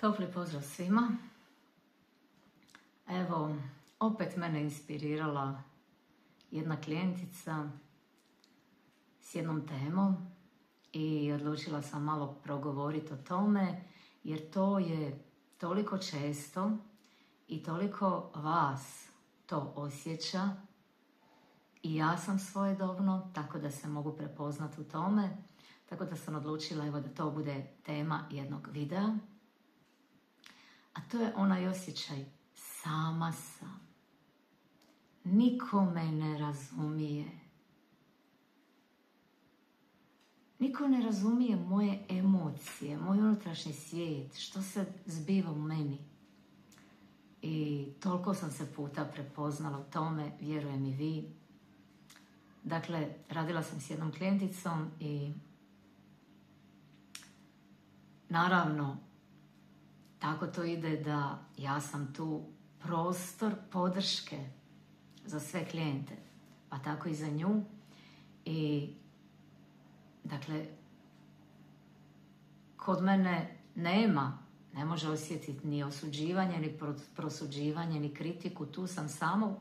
Topli pozdrav svima. Evo, opet mene inspirirala jedna klijentica s jednom temom i odlučila sam malo progovoriti o tome jer to je toliko često i toliko vas to osjeća i ja sam svojedobno, tako da se mogu prepoznati u tome, tako da sam odlučila evo da to bude tema jednog videa. A to je onaj osjećaj sama sam. Niko me ne razumije. Niko ne razumije moje emocije, moj unutrašnji svijet, što se zbiva u meni. I toliko sam se puta prepoznala u tome, vjerujem i vi. Dakle, radila sam s jednom klijenticom i naravno, tako to ide da ja sam tu prostor podrške za sve klijente, pa tako i za nju. I, dakle, kod mene nema, ne može osjetiti ni osuđivanje, ni prosuđivanje, ni kritiku. Tu sam samo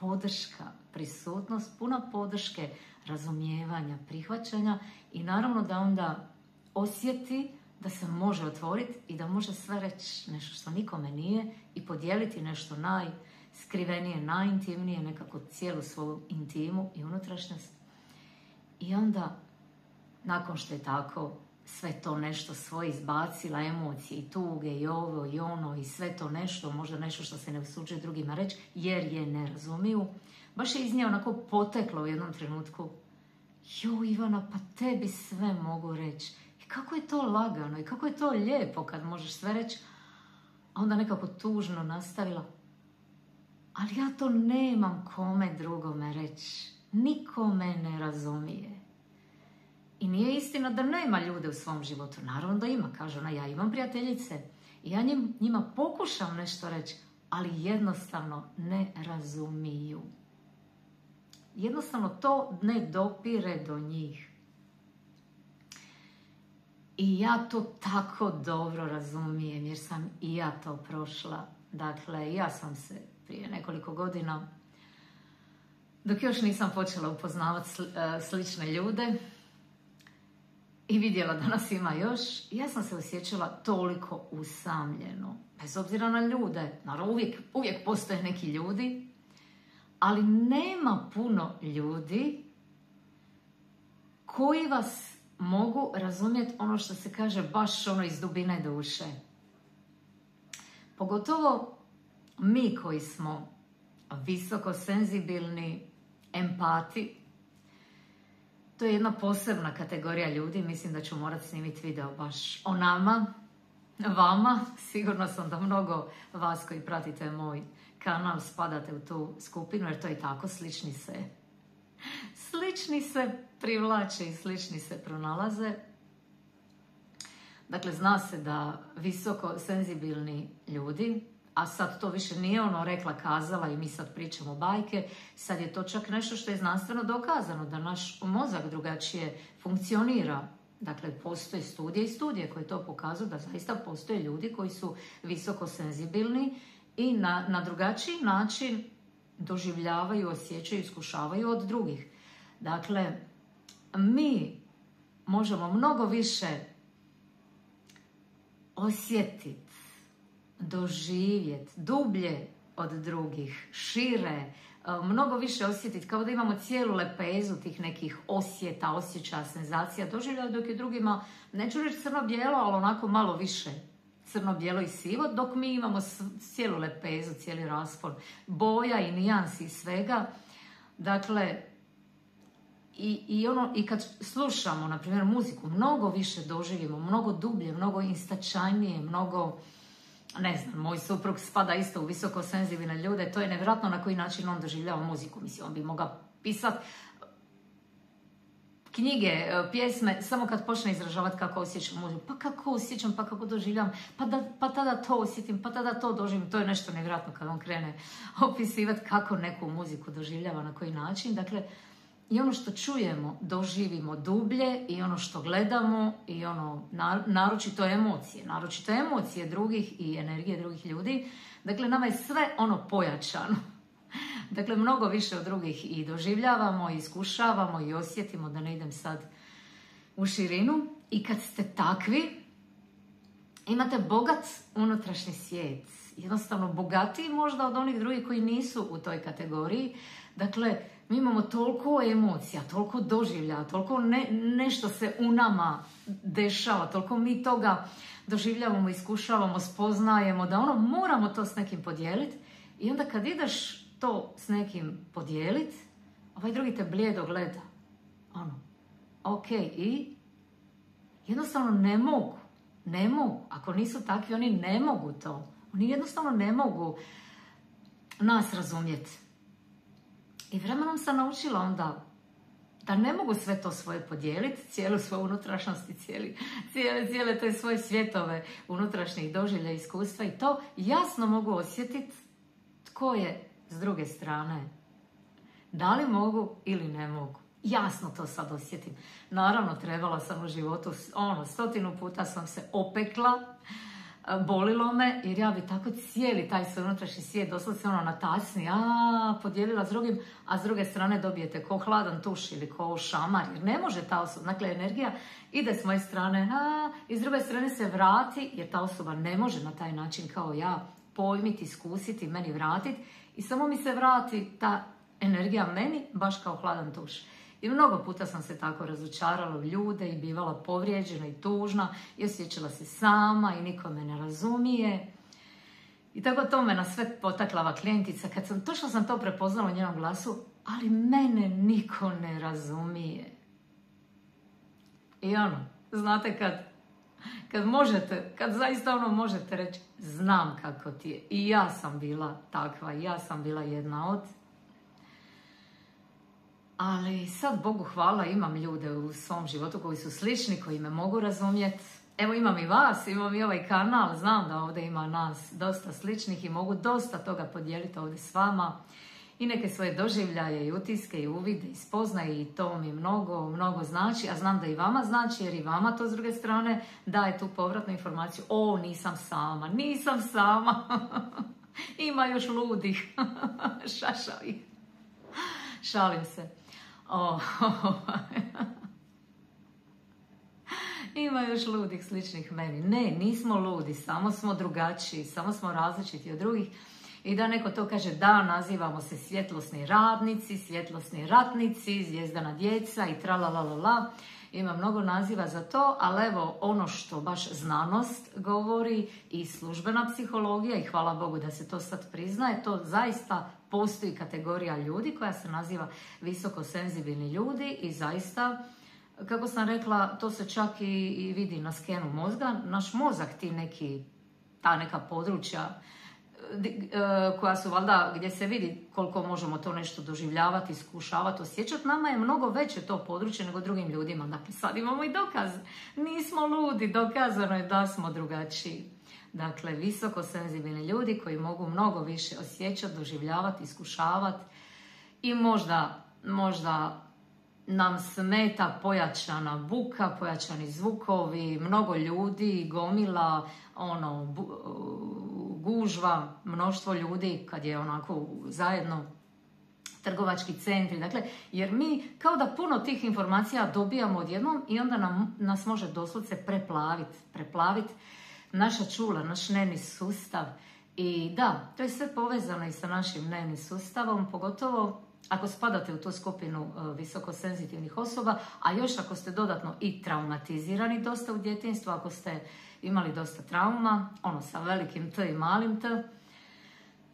podrška, prisutnost, puna podrške, razumijevanja, prihvaćanja i naravno da onda osjeti da se može otvoriti i da može sve reći nešto što nikome nije i podijeliti nešto najskrivenije, najintimnije, nekako cijelu svoju intimu i unutrašnjost. I onda, nakon što je tako sve to nešto svoje izbacila, emocije i tuge i ovo i ono i sve to nešto, možda nešto što se ne usuđuje drugima reći, jer je ne razumiju, baš je iz nje onako poteklo u jednom trenutku. Jo, Ivana, pa tebi sve mogu reći kako je to lagano i kako je to lijepo kad možeš sve reći. A onda nekako tužno nastavila. Ali ja to nemam kome drugome reći. Niko me ne razumije. I nije istina da nema ljude u svom životu. Naravno da ima, kaže ona, ja imam prijateljice. I ja njima pokušam nešto reći, ali jednostavno ne razumiju. Jednostavno to ne dopire do njih. I ja to tako dobro razumijem jer sam i ja to prošla. Dakle, ja sam se prije nekoliko godina, dok još nisam počela upoznavati e, slične ljude i vidjela da nas ima još, ja sam se osjećala toliko usamljeno. Bez obzira na ljude, naravno uvijek, uvijek postoje neki ljudi, ali nema puno ljudi koji vas mogu razumjeti ono što se kaže baš ono iz dubine duše. Pogotovo mi koji smo visoko senzibilni, empati, to je jedna posebna kategorija ljudi, mislim da ću morat snimiti video baš o nama, vama, sigurno sam da mnogo vas koji pratite moj kanal spadate u tu skupinu, jer to je tako, slični se slični se privlače i slični se pronalaze. Dakle, zna se da visoko senzibilni ljudi, a sad to više nije ono rekla, kazala i mi sad pričamo bajke, sad je to čak nešto što je znanstveno dokazano, da naš mozak drugačije funkcionira. Dakle, postoje studije i studije koje to pokazuju da zaista postoje ljudi koji su visoko senzibilni i na, na drugačiji način doživljavaju, osjećaju, iskušavaju od drugih. Dakle, mi možemo mnogo više osjetiti, doživjeti, dublje od drugih, šire, mnogo više osjetiti, kao da imamo cijelu lepezu tih nekih osjeta, osjećaja, senzacija, doživljaja dok je drugima, neću reći crno-bijelo, ali onako malo više crno-bijelo i sivo, dok mi imamo cijelu lepezu, cijeli raspon boja i nijansi i svega. Dakle, i, i, ono, I kad slušamo, na primjer, muziku, mnogo više doživimo, mnogo dublje, mnogo instačajnije, mnogo, ne znam, moj suprug spada isto u visoko senzibilne ljude, to je nevjerojatno na koji način on doživljava muziku. Mislim, on bi mogao pisati knjige, e, pjesme, samo kad počne izražavati kako osjećam muziku. Pa kako osjećam, pa kako doživljam, pa, da, pa tada to osjetim, pa tada to doživim. To je nešto nevjerojatno kad on krene opisivati kako neku muziku doživljava, na koji način. Dakle, i ono što čujemo doživimo dublje i ono što gledamo i ono naročito emocije, naročito emocije drugih i energije drugih ljudi. Dakle, nama je sve ono pojačano. Dakle, mnogo više od drugih i doživljavamo, i iskušavamo i osjetimo, da ne idem sad u širinu. I kad ste takvi, imate bogat unutrašnji svijet. Jednostavno bogatiji možda od onih drugih koji nisu u toj kategoriji. Dakle, mi imamo toliko emocija, toliko doživlja, toliko nešto se u nama dešava, toliko mi toga doživljavamo, iskušavamo, spoznajemo, da ono moramo to s nekim podijeliti. I onda kad ideš to s nekim podijeliti, ovaj drugi te blijedo gleda. Ono, ok, i jednostavno ne mogu, ne mogu. Ako nisu takvi, oni ne mogu to. Oni jednostavno ne mogu nas razumjeti. I vremenom sam naučila onda da ne mogu sve to svoje podijeliti, cijelu svoju unutrašnjost i cijeli, cijele, cijele te svoje svjetove unutrašnjih doživlja, iskustva i to jasno mogu osjetiti tko je s druge strane. Da li mogu ili ne mogu. Jasno to sad osjetim. Naravno, trebala sam u životu, ono, stotinu puta sam se opekla, bolilo me, jer ja bi tako cijeli taj svoj unutrašnji svijet doslovce ono natasni, a podijelila s drugim, a s druge strane dobijete ko hladan tuš ili ko šamar, jer ne može ta osoba, dakle energija ide s moje strane, a, i s druge strane se vrati, jer ta osoba ne može na taj način kao ja pojmiti, iskusiti, meni vratiti i samo mi se vrati ta energija meni baš kao hladan tuš. I mnogo puta sam se tako razočarala u ljude i bivala povrijeđena i tužna i osjećala se sama i niko me ne razumije. I tako to me na sve potaklava klijentica. Kad sam, točno sam to prepoznala u njenom glasu, ali mene niko ne razumije. I ono, znate kad, kad možete, kad zaista ono možete reći, znam kako ti je. I ja sam bila takva, ja sam bila jedna od ali sad, Bogu hvala, imam ljude u svom životu koji su slični, koji me mogu razumjeti. Evo imam i vas, imam i ovaj kanal, znam da ovdje ima nas dosta sličnih i mogu dosta toga podijeliti ovdje s vama. I neke svoje doživljaje i utiske i uvide i spoznaje i to mi mnogo, mnogo znači. A znam da i vama znači jer i vama to s druge strane daje tu povratnu informaciju. O, nisam sama, nisam sama. Ima još ludih. Šašavih. Šalim se. Oh, Ima još ludih sličnih meni. Ne, nismo ludi, samo smo drugačiji, samo smo različiti od drugih. I da neko to kaže, da, nazivamo se svjetlosni radnici, svjetlosni ratnici, zvijezdana djeca i tra la la la la. Ima mnogo naziva za to, ali evo ono što baš znanost govori i službena psihologija i hvala Bogu da se to sad priznaje, to zaista postoji kategorija ljudi koja se naziva visoko senzibilni ljudi i zaista kako sam rekla, to se čak i, vidi na skenu mozga. Naš mozak, ti neki, ta neka područja koja su valjda gdje se vidi koliko možemo to nešto doživljavati, iskušavati, osjećati, nama je mnogo veće to područje nego drugim ljudima. Dakle, sad imamo i dokaz. Nismo ludi, dokazano je da smo drugačiji. Dakle, visoko senzibilni ljudi koji mogu mnogo više osjećati, doživljavati, iskušavati i možda, možda nam smeta pojačana buka, pojačani zvukovi, mnogo ljudi, gomila, ono, gužva, mnoštvo ljudi kad je onako zajedno trgovački centri. Dakle, jer mi kao da puno tih informacija dobijamo odjednom i onda nam, nas može doslovce preplaviti. Preplaviti naša čula, naš nervni sustav. I da, to je sve povezano i sa našim nervnim sustavom, pogotovo ako spadate u tu skupinu e, visoko senzitivnih osoba, a još ako ste dodatno i traumatizirani dosta u djetinstvu, ako ste imali dosta trauma, ono sa velikim T i malim T,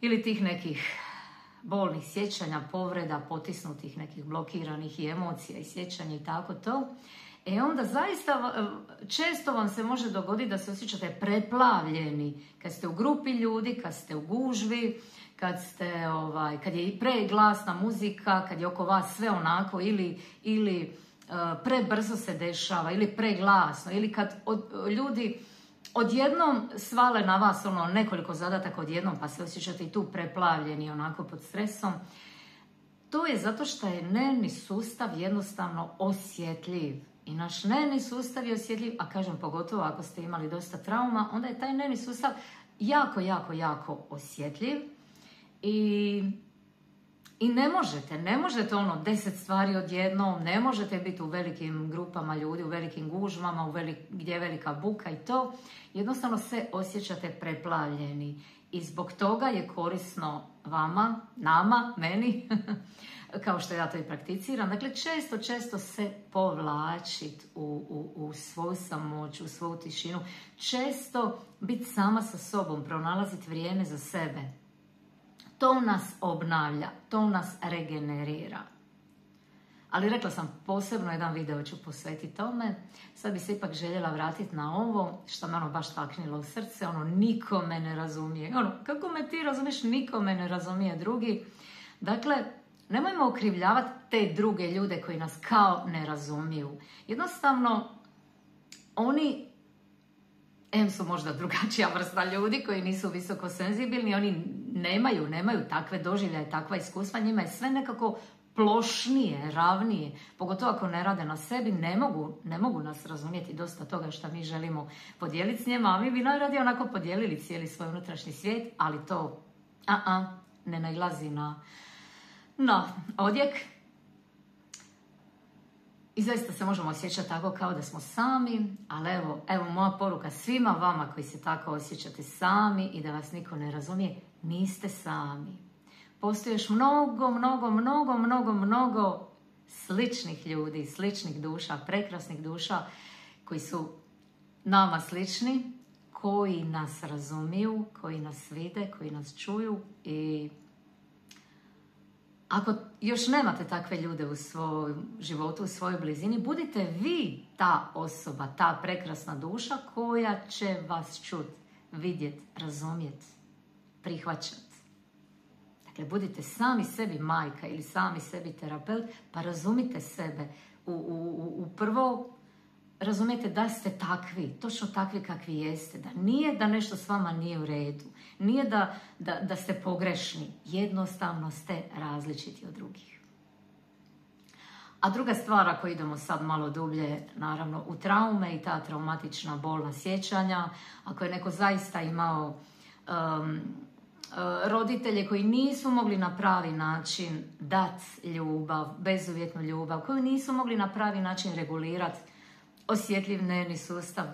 ili tih nekih bolnih sjećanja, povreda, potisnutih nekih blokiranih i emocija i sjećanja i tako to, E onda zaista često vam se može dogoditi da se osjećate preplavljeni kad ste u grupi ljudi, kad ste u gužvi, kad, ste, ovaj, kad je preglasna muzika, kad je oko vas sve onako ili, ili uh, prebrzo se dešava ili preglasno ili kad od, ljudi odjednom svale na vas ono nekoliko zadataka odjednom pa se osjećate i tu preplavljeni onako pod stresom to je zato što je nervni sustav jednostavno osjetljiv. I naš nervni sustav je osjetljiv, a kažem pogotovo ako ste imali dosta trauma, onda je taj nervni sustav jako, jako, jako osjetljiv. I, i ne možete, ne možete ono deset stvari odjednom, ne možete biti u velikim grupama ljudi, u velikim gužvama, u gdje je velika buka i to. Jednostavno se osjećate preplavljeni. I zbog toga je korisno vama, nama, meni, kao što ja to i prakticiram. Dakle, često, često se povlačiti u, u, u svoju samoć, u svoju tišinu. Često biti sama sa sobom, pronalaziti vrijeme za sebe. To nas obnavlja, to nas regenerira. Ali rekla sam, posebno jedan video ću posvetiti tome. Sad bi se ipak željela vratiti na ovo, što me ono baš taknilo u srce. Ono, niko me ne razumije. Ono, kako me ti razumiješ, niko me ne razumije drugi. Dakle, nemojmo okrivljavati te druge ljude koji nas kao ne razumiju. Jednostavno, oni em su možda drugačija vrsta ljudi koji nisu visoko senzibilni, oni nemaju, nemaju takve doživljaje, takva iskustva, njima je sve nekako plošnije, ravnije, pogotovo ako ne rade na sebi, ne mogu, ne mogu nas razumjeti dosta toga što mi želimo podijeliti s njima, a mi bi najradije onako podijelili cijeli svoj unutrašnji svijet, ali to a, a ne nailazi na, na odjek. I zaista se možemo osjećati tako kao da smo sami, ali evo, evo moja poruka svima vama koji se tako osjećate sami i da vas niko ne razumije, niste sami. Postoji još mnogo, mnogo, mnogo, mnogo, mnogo sličnih ljudi, sličnih duša, prekrasnih duša koji su nama slični, koji nas razumiju, koji nas vide, koji nas čuju i ako još nemate takve ljude u svom životu, u svojoj blizini, budite vi ta osoba, ta prekrasna duša koja će vas čut, vidjet, razumjet, prihvaćat. Dakle, budite sami sebi majka ili sami sebi terapeut, pa razumite sebe. U, u, u prvo razumijete da ste takvi, točno takvi kakvi jeste, da nije da nešto s vama nije u redu, nije da, da, da ste pogrešni, jednostavno ste različiti od drugih. A druga stvar, ako idemo sad malo dublje, naravno, u traume i ta traumatična bolna sjećanja, ako je neko zaista imao um, Eh, roditelje koji nisu mogli na pravi način dati ljubav, bezuvjetnu ljubav, koji nisu mogli na pravi način regulirati osjetljiv nervni sustav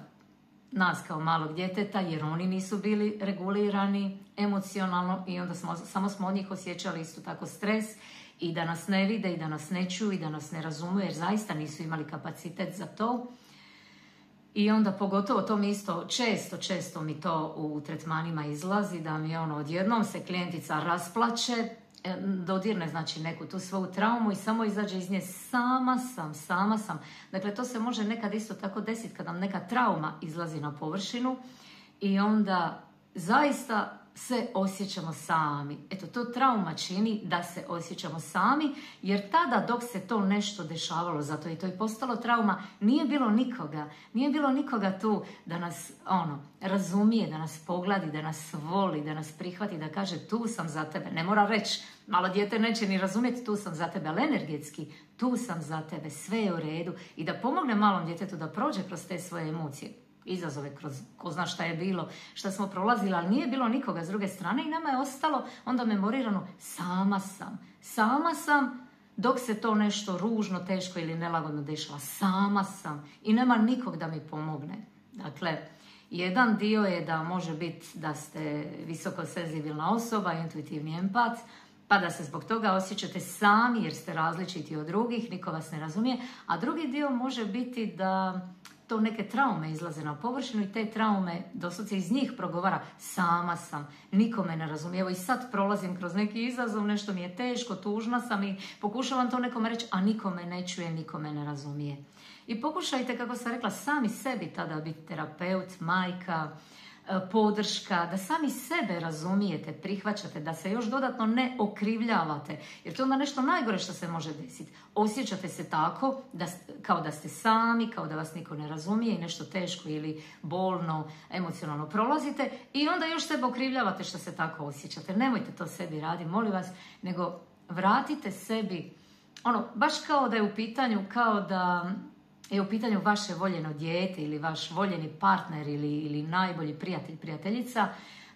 nas kao malog djeteta, jer oni nisu bili regulirani emocionalno i onda smo, samo smo od njih osjećali isto tako stres i da nas ne vide i da nas ne čuju i da nas ne razumiju jer zaista nisu imali kapacitet za to. I onda pogotovo to mi isto, često, često mi to u tretmanima izlazi, da mi ono odjednom se klijentica rasplače, dodirne znači neku tu svoju traumu i samo izađe iz nje sama sam, sama sam. Dakle, to se može nekad isto tako desiti kad nam neka trauma izlazi na površinu i onda zaista se osjećamo sami. Eto, to trauma čini da se osjećamo sami, jer tada dok se to nešto dešavalo, zato je to i postalo trauma, nije bilo nikoga. Nije bilo nikoga tu da nas ono, razumije, da nas pogladi, da nas voli, da nas prihvati, da kaže tu sam za tebe. Ne mora reći, malo dijete neće ni razumjeti tu sam za tebe, ali energetski tu sam za tebe, sve je u redu. I da pomogne malom djetetu da prođe kroz te svoje emocije izazove kroz ko zna šta je bilo, šta smo prolazili, ali nije bilo nikoga s druge strane i nama je ostalo onda memorirano sama sam. Sama sam dok se to nešto ružno, teško ili nelagodno dešava. Sama sam i nema nikog da mi pomogne. Dakle, jedan dio je da može biti da ste visoko senzibilna osoba, intuitivni empat, pa da se zbog toga osjećate sami jer ste različiti od drugih, niko vas ne razumije. A drugi dio može biti da to neke traume izlaze na površinu i te traume doslovce iz njih progovara sama sam, nikome ne razumijem. Evo i sad prolazim kroz neki izazov, nešto mi je teško, tužna sam i pokušavam to nekome reći, a nikome ne čuje, nikome ne razumije. I pokušajte, kako sam rekla, sami sebi tada biti terapeut, majka, podrška, da sami sebe razumijete, prihvaćate, da se još dodatno ne okrivljavate, jer to je onda nešto najgore što se može desiti. Osjećate se tako da, kao da ste sami, kao da vas niko ne razumije i nešto teško ili bolno, emocionalno prolazite i onda još sebe okrivljavate što se tako osjećate. Nemojte to sebi raditi, molim vas, nego vratite sebi, ono, baš kao da je u pitanju, kao da je u pitanju vaše voljeno dijete ili vaš voljeni partner ili, ili najbolji prijatelj, prijateljica.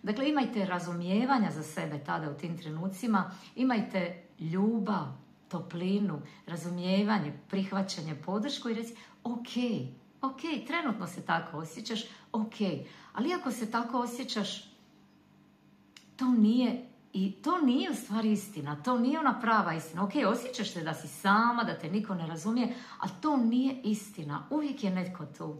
Dakle, imajte razumijevanja za sebe tada u tim trenucima, imajte ljubav, toplinu, razumijevanje, prihvaćanje, podršku i reći, ok, ok, trenutno se tako osjećaš, ok, ali ako se tako osjećaš, to nije i to nije u stvari istina, to nije ona prava istina. Ok, osjećaš se da si sama, da te niko ne razumije, a to nije istina. Uvijek je netko tu.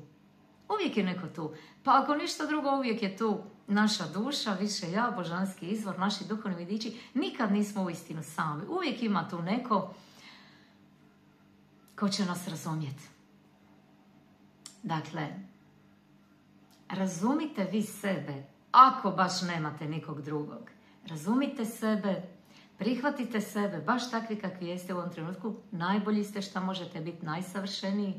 Uvijek je neko tu. Pa ako ništa drugo, uvijek je tu naša duša, više ja, božanski izvor, naši duhovni vidići. Nikad nismo u istinu sami. Uvijek ima tu neko ko će nas razumjeti. Dakle, razumite vi sebe ako baš nemate nikog drugog. Razumite sebe, prihvatite sebe, baš takvi kakvi jeste u ovom trenutku. Najbolji ste što možete biti, najsavršeniji.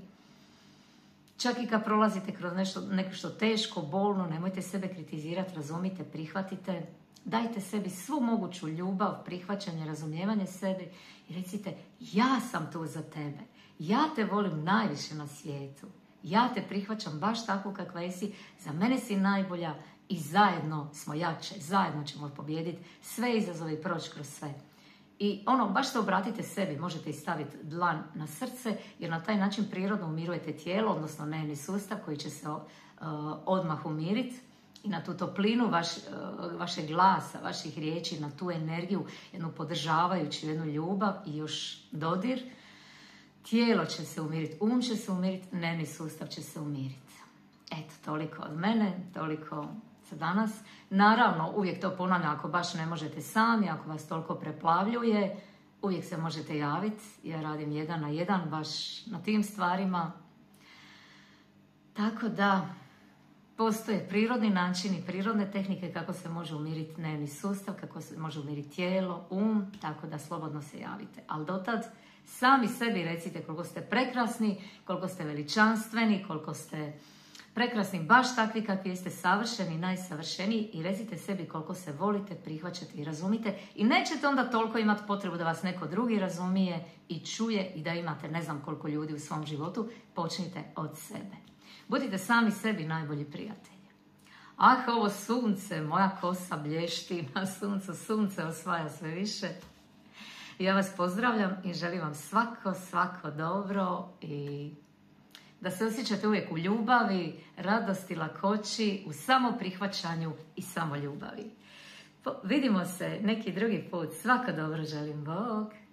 Čak i kad prolazite kroz nešto, nešto teško, bolno, nemojte sebe kritizirati, razumite, prihvatite. Dajte sebi svu moguću ljubav, prihvaćanje, razumijevanje sebi i recite ja sam tu za tebe. Ja te volim najviše na svijetu. Ja te prihvaćam baš tako kakva jesi. Za mene si najbolja i zajedno smo jače. Zajedno ćemo pobijediti sve izazove i proći kroz sve. I ono, baš se obratite sebi, možete i staviti dlan na srce, jer na taj način prirodno umirujete tijelo, odnosno nervni sustav koji će se uh, odmah umiriti i na tu toplinu vaš, uh, vašeg glasa, vaših riječi, na tu energiju, jednu podržavajuću, jednu ljubav i još dodir, tijelo će se umiriti, um će se umiriti, nervni sustav će se umiriti. Eto, toliko od mene, toliko za danas. Naravno, uvijek to ponavljam, ako baš ne možete sami, ako vas toliko preplavljuje, uvijek se možete javiti. Ja radim jedan na jedan baš na tim stvarima. Tako da, postoje prirodni načini, prirodne tehnike kako se može umiriti nervni sustav, kako se može umiriti tijelo, um, tako da slobodno se javite. Ali dotad sami sebi recite koliko ste prekrasni, koliko ste veličanstveni, koliko ste prekrasni, baš takvi kakvi jeste savršeni, najsavršeniji i recite sebi koliko se volite, prihvaćate i razumite i nećete onda toliko imati potrebu da vas neko drugi razumije i čuje i da imate ne znam koliko ljudi u svom životu, počnite od sebe. Budite sami sebi najbolji prijatelji. Ah, ovo sunce, moja kosa blješti na suncu, sunce osvaja sve više. Ja vas pozdravljam i želim vam svako, svako dobro i da se osjećate uvijek u ljubavi, radosti, lakoći, u samoprihvaćanju i samoljubavi. Vidimo se neki drugi put. Svako dobro želim. Bog!